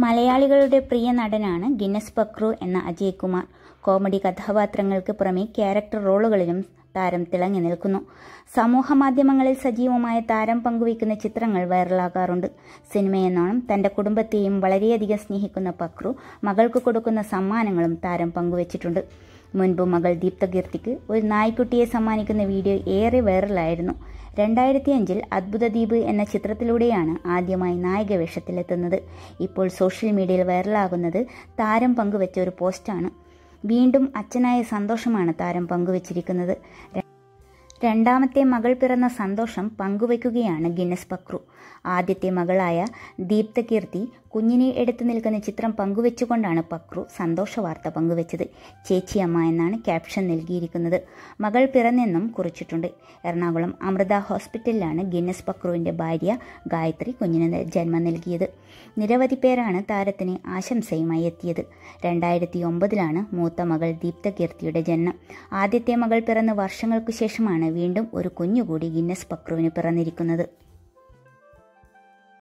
മലയാളികളുടെ പ്രിയ നടനാണ് ഗിന്നസ് പക്രു എന്ന അജയ് കുമാർ കോമഡി കഥാപാത്രങ്ങൾക്ക് പുറമെ ക്യാരക്ടർ റോളുകളിലും താരം തിളങ്ങി നിൽക്കുന്നു. സമൂഹ മാധ്യമങ്ങളിൽ സജീവമായ താരം പങ്കുവയ്ക്കുന്ന ചിത്രങ്ങൾ വൈറലാകാറുണ്ട്. സിനിമയെന്നോണം തന്റെ കുടുംബത്തെയും വളരെയധികം സ്നേഹിക്കുന്ന പക്രു മകൾക്ക് കൊടുക്കുന്ന സമ്മാനങ്ങളും താരം പങ്കുവച്ചിട്ടുണ്ട്. മുൻപ് മകൾ ദീപ്തകീർത്തിക്ക് ഒരു നായ്ക്കുട്ടിയെ സമ്മാനിക്കുന്ന വീഡിയോ ഏറെ വൈറലായിരുന്നു. രണ്ടായിരത്തി അഞ്ചിൽ അത്ഭുത ദ്വീപ് എന്ന ചിത്രത്തിലൂടെയാണ് ആദ്യമായി നായിക വേഷത്തിലെത്തുന്നത് ഇപ്പോൾ സോഷ്യൽ മീഡിയയിൽ വൈറലാകുന്നത് താരം പങ്കുവച്ച ഒരു പോസ്റ്റാണ്. വീണ്ടും അച്ഛനായ സന്തോഷമാണ് താരം പങ്കുവച്ചിരിക്കുന്നത്. രണ്ടാമത്തെ മകൾ പിറന്ന സന്തോഷം പങ്കുവയ്ക്കുകയാണ് ഗിന്നസ് പക്രു. ആദ്യത്തെ മകളായ ദീപ്തകീർത്തി കുഞ്ഞിനെ എടുത്തു നിൽക്കുന്ന ചിത്രം പങ്കുവെച്ചുകൊണ്ടാണ് പക്രു സന്തോഷ വാർത്ത പങ്കുവെച്ചത്. ചേച്ചിയമ്മ എന്നാണ് ക്യാപ്ഷൻ നൽകിയിരിക്കുന്നത്. മകൾ പിറന്നെന്നും കുറിച്ചിട്ടുണ്ട്. എറണാകുളം അമൃത ഹോസ്പിറ്റലിലാണ് ഗിന്നസ് പക്രുവിന്റെ ഭാര്യ ഗായത്രി കുഞ്ഞിന് ജന്മം നൽകിയത്. നിരവധി പേരാണ് താരത്തിന് ആശംസയുമായി എത്തിയത്. രണ്ടായിരത്തി ഒമ്പതിലാണ് മൂത്ത മകൾ ദീപ്തകീർത്തിയുടെ ജന്മം. ആദ്യത്തെ മകൾ പിറന്ന് വർഷങ്ങൾക്കു ശേഷമാണ് വീണ്ടും ഒരു കുഞ്ഞുകൂടി ഗിന്നസ് പക്രുവിന് പിറന്നിരിക്കുന്നത്.